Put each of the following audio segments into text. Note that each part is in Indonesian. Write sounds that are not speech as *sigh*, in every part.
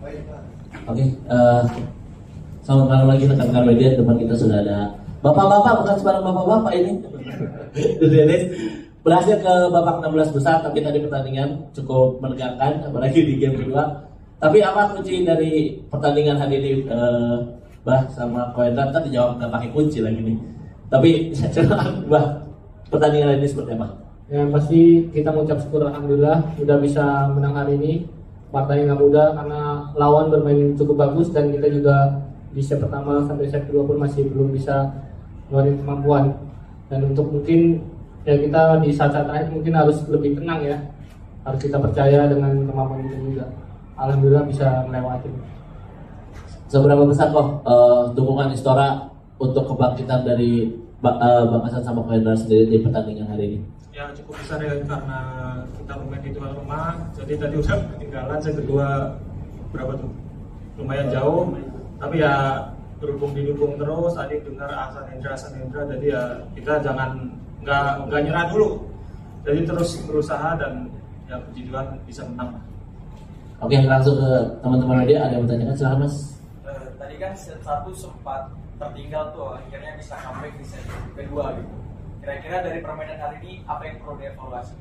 Oke, eh, selamat malam lagi rekan-rekan media. Depan kita sudah ada bapak-bapak, bukan sebarang bapak-bapak ini. Dennis berhasil ke babak 16 besar, tapi tadi pertandingan cukup menegangkan, apalagi di game kedua. Tapi apa kunci dari pertandingan hari ini, eh, Bah sama Koendra? Tadi dijawab nggak pakai kunci lagi nih. Tapi saya Bah, pertandingan hari ini seperti apa? Ya pasti kita mengucap syukur alhamdulillah udah bisa menang hari ini. Partai nggak mudah karena lawan bermain cukup bagus dan kita juga di set pertama sampai set kedua pun masih belum bisa ngeluarin kemampuan. Dan untuk mungkin ya kita di saat-saat terakhir mungkin harus lebih tenang ya. Harus kita percaya dengan kemampuan kita juga. Alhamdulillah bisa melewati. Seberapa besar kok eh, dukungan Istora untuk kebangkitan dari Ba- eh, Bang Hasan sama Koendra sendiri di pertandingan hari ini? ya cukup besar ya karena kita bermain di tuan rumah jadi tadi udah ketinggalan saya kedua berapa tuh? Lumayan jauh tapi ya berhubung didukung terus tadi dengar Hasan Hendra Hasan Hendra jadi ya kita jangan nggak nggak nyerah dulu. Jadi terus berusaha dan ya puji Tuhan bisa menang. Oke, langsung ke teman-teman media ada yang bertanya silakan Mas. Eh, tadi kan set satu sempat tertinggal tuh akhirnya bisa comeback di set kedua gitu. Kira-kira dari permainan hari ini apa yang perlu dievaluasi?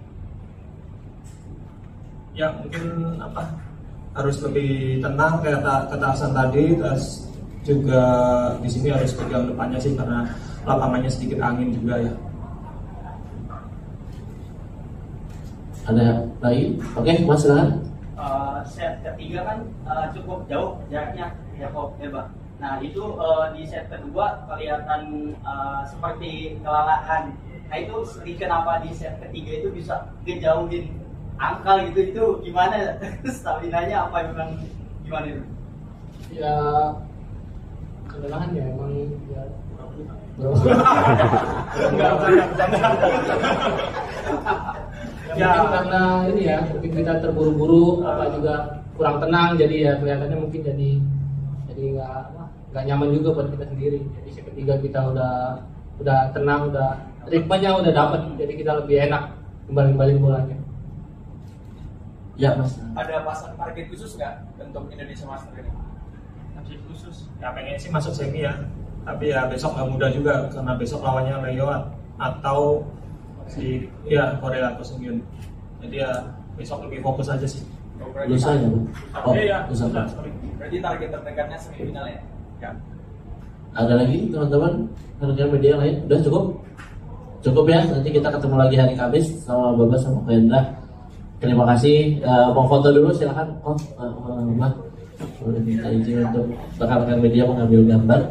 Ya mungkin apa harus lebih tenang kayak Hasan tadi terus juga di sini harus pegang depannya sih karena lapangannya sedikit angin juga ya Ada lagi? Oke, Mas silakan. Eh, set ketiga kan eh, cukup jauh jaraknya ya kok ya Bang. Nah itu eh, di set kedua kelihatan eh, seperti kelelahan. Nah itu di kenapa di set ketiga itu bisa ngejauhin angkal gitu itu gimana *laughs* stamina-nya apa memang gimana itu? Ya kelelahan ya emang ya *laughs* Enggak. Ya, mungkin karena ini ya, mungkin kita terburu-buru, apa juga kurang tenang, jadi ya kelihatannya mungkin jadi jadi nggak nggak nyaman juga buat kita sendiri. Jadi seketika kita udah udah tenang, udah ritmenya udah dapat, jadi kita lebih enak kembali-kembali bolanya. Ya, Mas. ada pasang target khusus nggak untuk Indonesia Master ini masih khusus ya pengen sih masuk semi ya tapi ya besok nggak mudah juga karena besok lawannya Leo atau si ya Korea Kosungyun jadi ya besok lebih fokus aja sih Oh, Lusa ya? Oh, Iya, ya lusa. berarti target terdekatnya semifinal ya ya Ada lagi teman-teman rekan media lain? Udah cukup? Cukup ya, nanti kita ketemu lagi hari Kamis sama Baba sama Koendra. Terima kasih. Eh, mau foto dulu silahkan. Oh, eh, Mbak. Boleh minta izin untuk rekan-rekan media mengambil gambar.